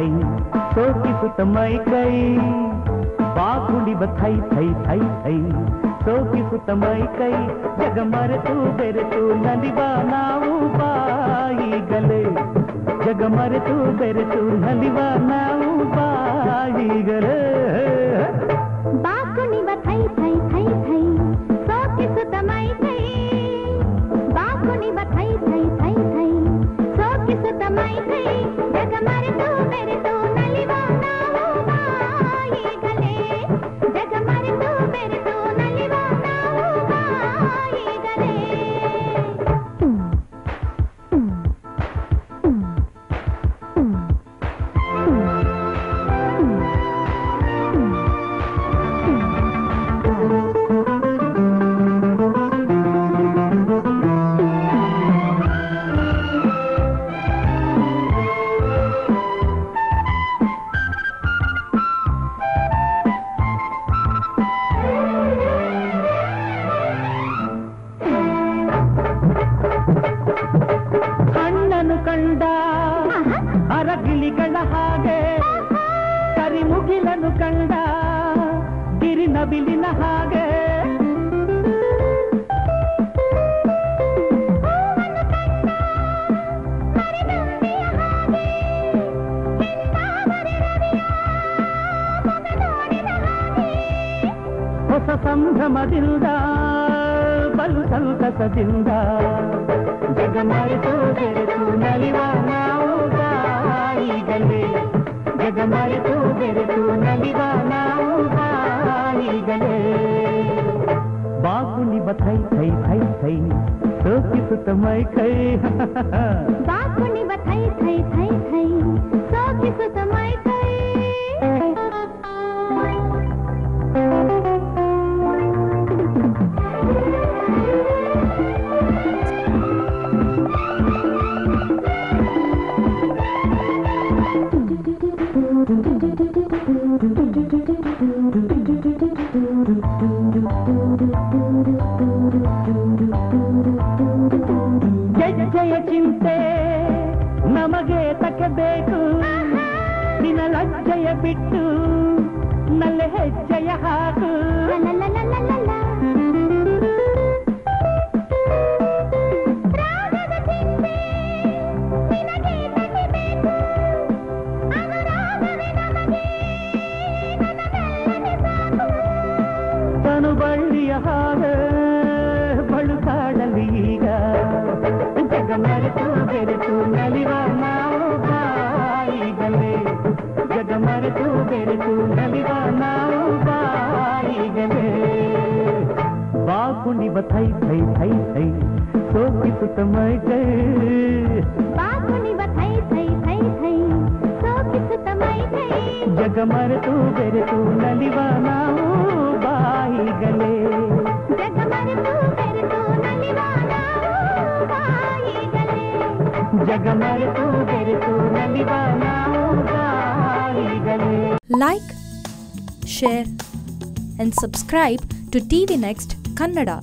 थै सोकी सुत मै कै बाकुली बथै थै थै थै सोकी सुत मै कै जग मर तू बेर तू न दीवाना पाई। गले, जग मर तू बेर तू न दीवाना पाई। गले। बाकुली बथै थै थै थै सोकी सुत मै कै बाकुली बथै थै थै ಅರಗಿಳಿಗಳ ಹಾಗೆ. ಕರಿಮುಗಿಲನು ಕಂಡ ಗಿರಿನಬಿಲಿನ ಹಾಗೆ. ಹೊಸ ಸಂಭ್ರಮದಿಂದ ಬಲು ಸಂತಸದಿಂದ. ಜಗ ಬೆರೆತು ನಲಿವ ಜಗ ಮರೆತು ಬೆರೆತು ನಲಿವ ನಾವು ಬಾಯಿಗಲೇ ಬಾಗುಲಿವ ಥೈ ಥೈ ಥೈ ಥೈ ಸೋಕಿಸುತ್ತ ಮೈ ಕೈ ಬಾಕುಣಿವ ಥೈ ಥೈ ಥೈ ಥೈ ಹೆಜ್ಜೆಯ ಚಿಂತೆ ನಮಗೆ ತಕ್ಕಬೇಕು ನಿನ್ನ ಲಜ್ಜೆಯ ಬಿಟ್ಟು ನಲ್ಲೆ ಹೆಜ್ಜೆಯ ಹಾಕು ಮರೆತು ಬೆರೆತು ನಲಿವ ನಾವು ಬಾಯಿಗಲೇ ಬಾಗುಣಿವ ಥೈ ಥೈ ಥೈ ಥೈ ಸೋಕಿಸುತ್ತ ಮೈ ಕೈ ಬಾಕುಣಿವ ಥೈ ಥೈ ಥೈ ಥೈ ಸೋಕಿಸುತ್ತ ಮೈ ಕೈ ಜಗ ಮರೆತು ಬೆರೆತು ನಲಿವ ನಾವು ಬಾಯಿಗಲೇ ಜಗ ಮರೆತು ಬೆರೆತು ನಲಿವ ನಾವು ಬಾಯಿಗಲೇ ಜಗ ಮರೆತು ಬೆರೆತು ನಲಿವ ನಾವು ಬಾಯಿಗಲೇ like, share, and subscribe to TV Next Kannada.